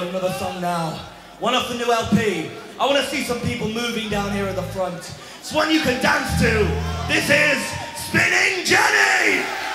got another song now. One off the new LP. I want to see some people moving down here at the front. It's one you can dance to. This is Spinning Jenny!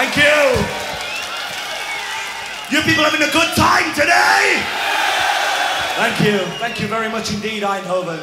Thank you. You people having a good time today? Thank you. Thank you very much indeed, Eindhoven.